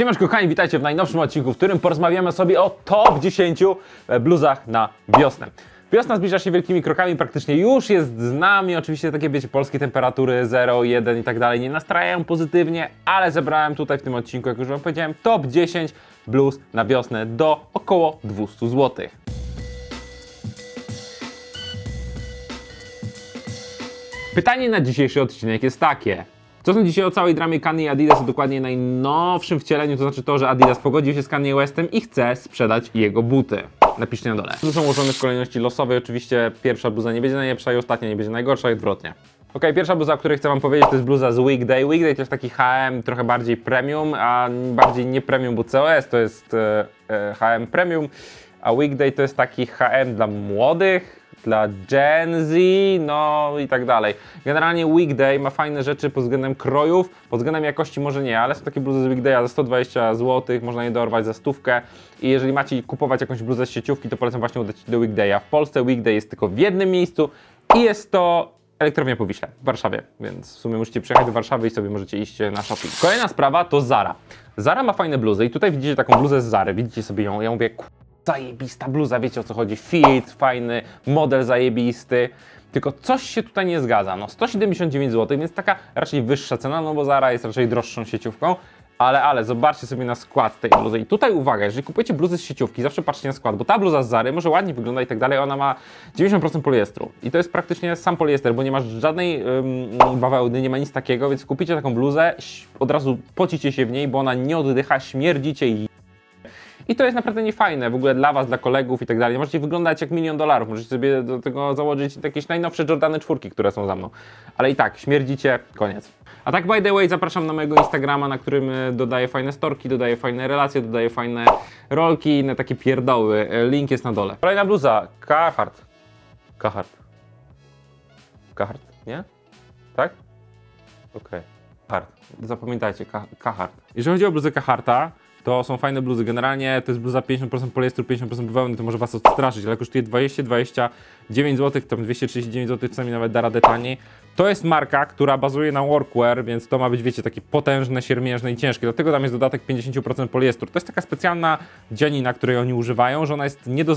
Siemasz kochani, witajcie w najnowszym odcinku, w którym porozmawiamy sobie o top 10 bluzach na wiosnę. Wiosna zbliża się wielkimi krokami, praktycznie już jest z nami. Oczywiście takie wiecie, polskie temperatury 0, 1 i tak dalej nie nastrajają pozytywnie, ale zebrałem tutaj w tym odcinku, jak już wam powiedziałem, top 10 bluz na wiosnę do około 200 zł. Pytanie na dzisiejszy odcinek jest takie. Co są dzisiaj o całej dramie Kanye i Adidas, dokładnie najnowszym wcieleniu, to znaczy to, że Adidas pogodził się z Kanye Westem i chce sprzedać jego buty. Napiszcie na dole. Tu są ułożone w kolejności losowej, oczywiście pierwsza bluza nie będzie najlepsza i ostatnia nie będzie najgorsza i odwrotnie. Ok, pierwsza bluza, o której chcę wam powiedzieć, to jest bluza z Weekday. Weekday to jest taki HM trochę bardziej premium, a bardziej nie premium, bo COS to jest e, e, HM premium, a Weekday to jest taki HM dla młodych, dla Gen Z, no i tak dalej. Generalnie Weekday ma fajne rzeczy pod względem krojów, pod względem jakości może nie, ale są takie bluzy z Weekdaya za 120 zł, można je dorwać za stówkę i jeżeli macie kupować jakąś bluzę z sieciówki, to polecam właśnie udać do Weekdaya. W Polsce Weekday jest tylko w jednym miejscu i jest to elektrownia po Wiśle w Warszawie, więc w sumie musicie przyjechać do Warszawy i sobie możecie iść na shopping. Kolejna sprawa to Zara. Zara ma fajne bluzy i tutaj widzicie taką bluzę z Zary, widzicie sobie ją, ja mówię, zajebista bluza, wiecie o co chodzi, fit, fajny, model zajebisty. Tylko coś się tutaj nie zgadza. No 179 zł, więc taka raczej wyższa cena, no bo Zara jest raczej droższą sieciówką. Ale, ale, zobaczcie sobie na skład tej bluzy. I tutaj uwaga, jeżeli kupujecie bluzę z sieciówki, zawsze patrzcie na skład, bo ta bluza z Zary może ładnie wygląda i tak dalej, ona ma 90% poliestru. I to jest praktycznie sam poliester, bo nie masz żadnej ym, bawełny, nie ma nic takiego, więc kupicie taką bluzę, od razu pocicie się w niej, bo ona nie oddycha, śmierdzicie i i to jest naprawdę niefajne w ogóle dla Was, dla kolegów i tak dalej. Możecie wyglądać jak milion dolarów, możecie sobie do tego założyć jakieś najnowsze Jordany czwórki, które są za mną. Ale i tak, śmierdzicie, koniec. A tak by the way zapraszam na mojego Instagrama, na którym e, dodaję fajne storki, dodaję fajne relacje, dodaję fajne rolki i inne takie pierdoły. E, Link jest na dole. Kolejna bluza, Carhartt. Carhartt. Carhartt, nie? Tak? Okej. Okay. Carhartt. Zapamiętajcie, Carhartt. Jeżeli chodzi o bluzę Carhartta, to są fajne bluzy. Generalnie to jest bluza 50% poliestru, 50% bawełny, to może Was odstraszyć, ale kosztuje 20-29 zł, tam 239 zł, czasami nawet da radę taniej. To jest marka, która bazuje na workwear, więc to ma być, wiecie, takie potężne, siermiężne i ciężkie. Dlatego tam jest dodatek 50% poliestru. To jest taka specjalna dzianina, której oni używają, że ona jest nie do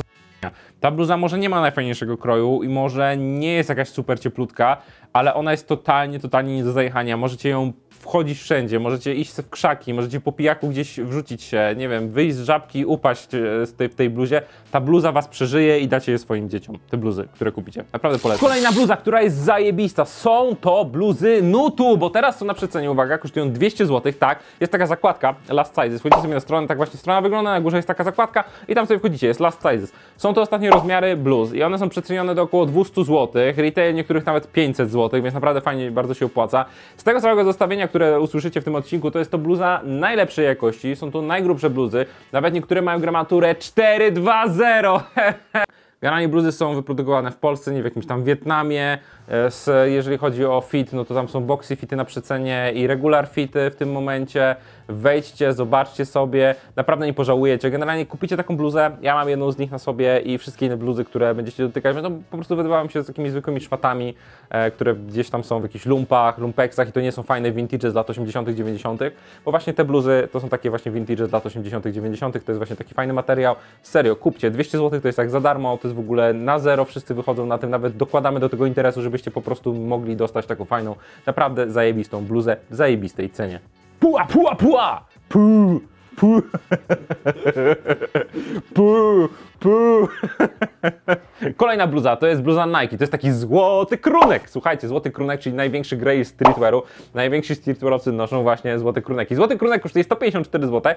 ta bluza może nie ma najfajniejszego kroju i może nie jest jakaś super cieplutka, ale ona jest totalnie, totalnie nie do zajechania. Możecie ją wchodzić wszędzie, możecie iść w krzaki, możecie po pijaku gdzieś wrzucić się, nie wiem, wyjść z żabki, upaść e, z tej, w tej bluzie. Ta bluza was przeżyje i dacie je swoim dzieciom. Te bluzy, które kupicie. Naprawdę polecam. Kolejna bluza, która jest zajebista. Są to bluzy Nutu, bo teraz są na przecenie, uwaga, kosztują 200 zł, tak. Jest taka zakładka, last sizes. Wchodzicie sobie na stronę, tak właśnie strona wygląda, na górze jest taka zakładka i tam sobie wchodzicie, jest last sizes. Są to ostatnie rozmiary bluz i one są przecenione do około 200 zł, retail niektórych nawet 500 zł, więc naprawdę fajnie, bardzo się opłaca. Z tego całego zestawienia, które usłyszycie w tym odcinku, to jest to bluza najlepszej jakości, są to najgrubsze bluzy, nawet niektóre mają gramaturę 420. Generalnie bluzy są wyprodukowane w Polsce, nie w jakimś tam Wietnamie. E, jeżeli chodzi o fit, no to tam są boxy fity na przecenie i regular fity w tym momencie. Wejdźcie, zobaczcie sobie, naprawdę nie pożałujecie. Generalnie kupicie taką bluzę, ja mam jedną z nich na sobie i wszystkie inne bluzy, które będziecie dotykać, będą po prostu wydawałem się z takimi zwykłymi szmatami, e, które gdzieś tam są w jakichś lumpach, lumpeksach i to nie są fajne vintage z lat 80 90 bo właśnie te bluzy to są takie właśnie vintage z lat 80 90 to jest właśnie taki fajny materiał. Serio, kupcie, 200 zł to jest tak za darmo, to jest w ogóle na zero, wszyscy wychodzą na tym, nawet dokładamy do tego interesu, żebyście po prostu mogli dostać taką fajną, naprawdę zajebistą bluzę w zajebistej cenie. Pua, pua, pua! Pu, pu, pu, pu. Kolejna bluza, to jest bluza Nike, to jest taki złoty krunek. Słuchajcie, złoty krunek, czyli największy grail streetwearu. Najwięksi streetwearowcy noszą właśnie złoty krunek. I złoty krunek kosztuje 154 zł.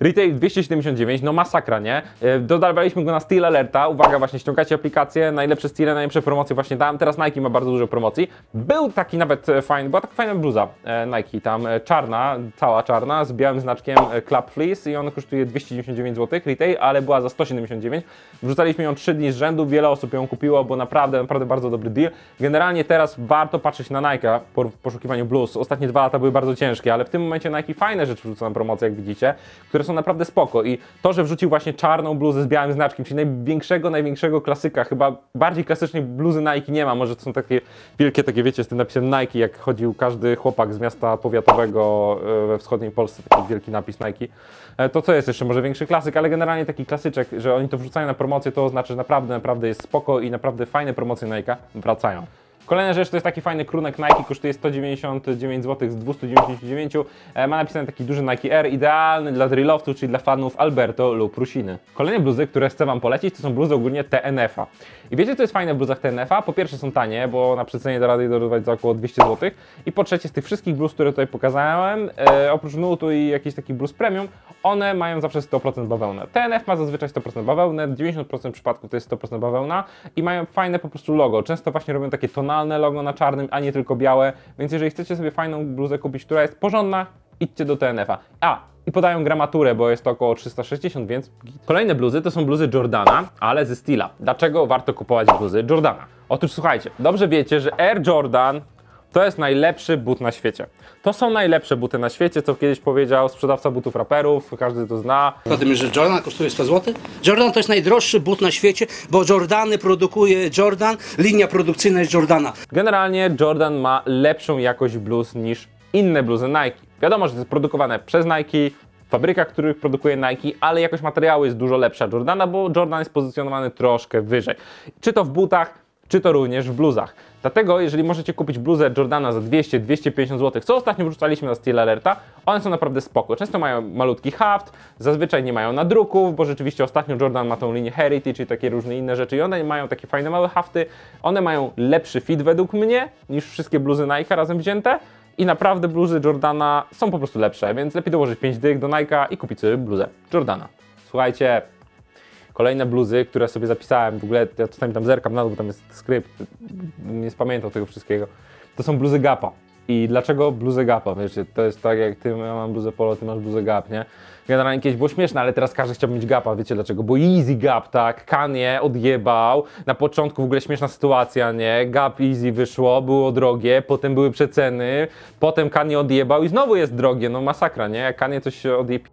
Retail 279, no masakra, nie? E, dodawaliśmy go na Steel Alerta. Uwaga, właśnie ściągacie aplikację, najlepsze stile, najlepsze promocje właśnie tam. Teraz Nike ma bardzo dużo promocji. Był taki nawet e, fajny, była taka fajna bluza e, Nike tam, czarna, cała czarna, z białym znaczkiem Club Fleece i on kosztuje 299 zł retail, ale była za 179 99. Wrzucaliśmy ją 3 dni z rzędu, wiele osób ją kupiło, bo naprawdę, naprawdę bardzo dobry deal. Generalnie teraz warto patrzeć na Nike w poszukiwaniu blues. Ostatnie dwa lata były bardzo ciężkie, ale w tym momencie Nike fajne rzeczy wrzuca na promocję, jak widzicie, które są naprawdę spoko. I to, że wrzucił właśnie czarną bluzę z białym znaczkiem, czyli największego, największego klasyka, chyba bardziej klasycznej bluzy Nike nie ma. Może to są takie wielkie, takie wiecie, z tym napisem Nike, jak chodził każdy chłopak z miasta powiatowego e, we wschodniej Polsce, taki wielki napis Nike. E, To co jest jeszcze może większy klasyk, ale generalnie taki klasyczek, że oni to wrzucają na promocję, to oznacza, że naprawdę, naprawdę jest spoko i naprawdę fajne promocje Nike wracają. Kolejna rzecz to jest taki fajny krunek Nike, kosztuje 199 zł z 299. E, Ma napisany taki duży Nike Air, idealny dla drillowców, czyli dla fanów Alberto lub Rusiny. Kolejne bluzy, które chcę Wam polecić, to są bluzy ogólnie TNF-a. I wiecie, co jest fajne w bluzach TNF-a? Po pierwsze są tanie, bo na przecenie da rady je dorwać za około 200 zł. I po trzecie, z tych wszystkich bluz, które tutaj pokazałem, e, oprócz nutu i jakiś taki bluz premium, one mają zawsze 100% bawełnę. TNF ma zazwyczaj 100% bawełnę, 90% przypadków to jest 100% bawełna i mają fajne po prostu logo. Często właśnie robią takie tonalne logo na czarnym, a nie tylko białe, więc jeżeli chcecie sobie fajną bluzę kupić, która jest porządna, idźcie do TNF-a. A, i podają gramaturę, bo jest to około 360, więc. Kolejne bluzy to są bluzy Jordana, ale ze Stila. Dlaczego warto kupować bluzy Jordana? Otóż słuchajcie, dobrze wiecie, że Air Jordan to jest najlepszy but na świecie. To są najlepsze buty na świecie, co kiedyś powiedział sprzedawca butów raperów, każdy to zna. O tym, że Jordan kosztuje 100 zł? Jordan to jest najdroższy but na świecie, bo Jordany produkuje Jordan, linia produkcyjna jest Jordana. Generalnie Jordan ma lepszą jakość bluz niż inne bluzy Nike. Wiadomo, że to jest produkowane przez Nike, w fabrykach, których produkuje Nike, ale jakość materiału jest dużo lepsza Jordana, bo Jordan jest pozycjonowany troszkę wyżej. Czy to w butach, czy to również w bluzach. Dlatego, jeżeli możecie kupić bluzę Jordana za 200-250 zł, co ostatnio wrzucaliśmy na Steel Alerta, one są naprawdę spoko. Często mają malutki haft, zazwyczaj nie mają nadruków, bo rzeczywiście ostatnio Jordan ma tą linię Heritage czy takie różne inne rzeczy i one mają takie fajne małe hafty. One mają lepszy fit według mnie niż wszystkie bluzy Nike razem wzięte. I naprawdę bluzy Jordana są po prostu lepsze, więc lepiej dołożyć 5 dych do Nike'a i kupić sobie bluzę Jordana. Słuchajcie, kolejne bluzy, które sobie zapisałem, w ogóle ja czasami tam zerkam na dół, bo tam jest skrypt, nie spamiętam tego wszystkiego. To są bluzy Gapa. I dlaczego bluzy Gapa? Wiecie, to jest tak jak ty, ja mam bluzę Polo, ty masz bluzę Gap, nie? Generalnie kiedyś było śmieszne, ale teraz każdy chciał mieć Gapa, wiecie dlaczego? Bo Easy Gap, tak, Kanye odjebał, na początku w ogóle śmieszna sytuacja, nie? Gap Easy wyszło, było drogie, potem były przeceny, potem Kanye odjebał i znowu jest drogie, no masakra, nie? Jak Kanye coś się odjebie,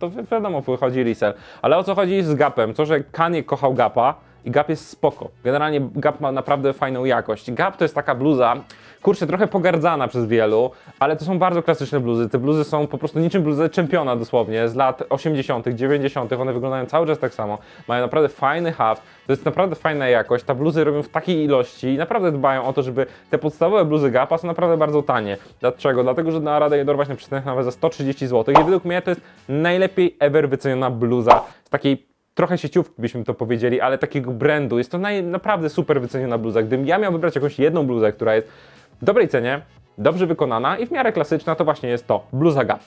to wi- wiadomo, wychodzi resell. Ale o co chodzi z Gapem? To, że Kanye kochał Gapa i Gap jest spoko. Generalnie Gap ma naprawdę fajną jakość. Gap to jest taka bluza, kurczę, trochę pogardzana przez wielu, ale to są bardzo klasyczne bluzy. Te bluzy są po prostu niczym bluzy czempiona dosłownie z lat 80., 90., one wyglądają cały czas tak samo. Mają naprawdę fajny haft, to jest naprawdę fajna jakość. Ta bluzy robią w takiej ilości i naprawdę dbają o to, żeby te podstawowe bluzy Gapa są naprawdę bardzo tanie. Dlaczego? Dlatego, że da radę je dorwać na przycenach nawet za 130 zł i według mnie to jest najlepiej ever wyceniona bluza z takiej trochę sieciówki byśmy to powiedzieli, ale takiego brandu. Jest to naj, naprawdę super wyceniona bluza. Gdybym ja miał wybrać jakąś jedną bluzę, która jest w dobrej cenie, dobrze wykonana i w miarę klasyczna, to właśnie jest to bluza Gap.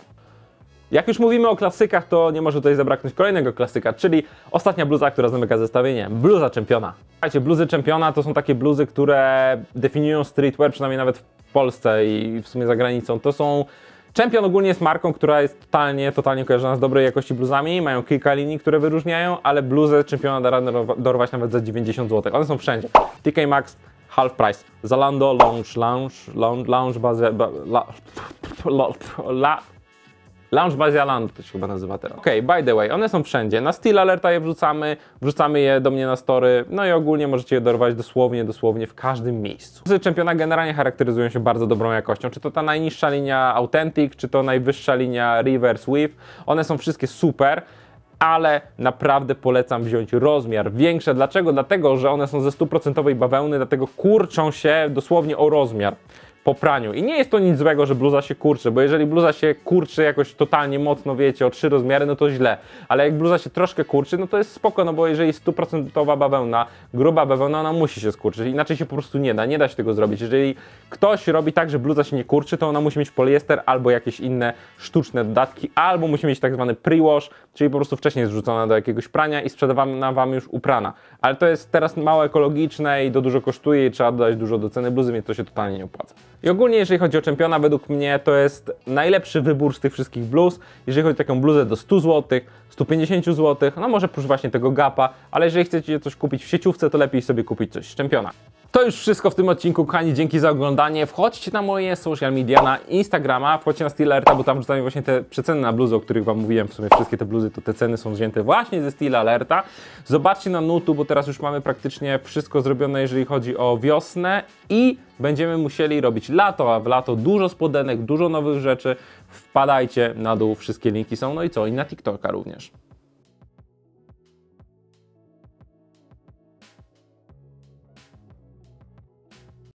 Jak już mówimy o klasykach, to nie może tutaj zabraknąć kolejnego klasyka, czyli ostatnia bluza, która zamyka zestawienie. Bluza czempiona. Słuchajcie, bluzy czempiona to są takie bluzy, które definiują streetwear, przynajmniej nawet w Polsce i w sumie za granicą. To są Champion ogólnie jest marką, która jest totalnie, totalnie kojarzona z dobrej jakości bluzami. Mają kilka linii, które wyróżniają, ale bluzę Championa da radę dorwać nawet za 90 zł. One są wszędzie. TK Maxx, half price. Zalando, Lounge, Lounge, Lounge, Lounge, Baze, ba, la, la, Lounge Basialand to się chyba nazywa teraz. Okej, by the way, one są wszędzie. Na Steel Alerta je wrzucamy, wrzucamy je do mnie na story, no i ogólnie możecie je dorwać dosłownie, dosłownie w każdym miejscu. Bluzy Czempiona generalnie charakteryzują się bardzo dobrą jakością. Czy to ta najniższa linia Authentic, czy to najwyższa linia Reverse Weave. One są wszystkie super ale naprawdę polecam wziąć rozmiar większe. Dlaczego? Dlatego, że one są ze stuprocentowej bawełny, dlatego kurczą się dosłownie o rozmiar po praniu. I nie jest to nic złego, że bluza się kurczy, bo jeżeli bluza się kurczy jakoś totalnie mocno, wiecie, o trzy rozmiary, no to źle. Ale jak bluza się troszkę kurczy, no to jest spoko, no bo jeżeli stuprocentowa bawełna, gruba bawełna, ona musi się skurczyć. Inaczej się po prostu nie da, nie da się tego zrobić. Jeżeli ktoś robi tak, że bluza się nie kurczy, to ona musi mieć poliester albo jakieś inne sztuczne dodatki, albo musi mieć tak zwany pre-wash, czyli po prostu wcześniej zrzucona do jakiegoś prania i sprzedawana wam już uprana. Ale to jest teraz mało ekologiczne i to dużo kosztuje i trzeba dodać dużo do ceny bluzy, więc to się totalnie nie opłaca. I ogólnie, jeżeli chodzi o czempiona, według mnie to jest najlepszy wybór z tych wszystkich bluz. Jeżeli chodzi o taką bluzę do 100 zł, 150 zł, no może prócz właśnie tego gapa, ale jeżeli chcecie coś kupić w sieciówce, to lepiej sobie kupić coś z czempiona. To już wszystko w tym odcinku, kochani. Dzięki za oglądanie. Wchodźcie na moje social media, na Instagrama, wchodźcie na Steelerta, bo tam wrzucamy właśnie te przeceny na bluzy, o których Wam mówiłem. W sumie wszystkie te bluzy, to te ceny są wzięte właśnie ze Steel Alerta. Zobaczcie na Nutu, bo teraz już mamy praktycznie wszystko zrobione, jeżeli chodzi o wiosnę i będziemy musieli robić lato, a w lato dużo spodenek, dużo nowych rzeczy. Wpadajcie na dół, wszystkie linki są. No i co? I na TikToka również.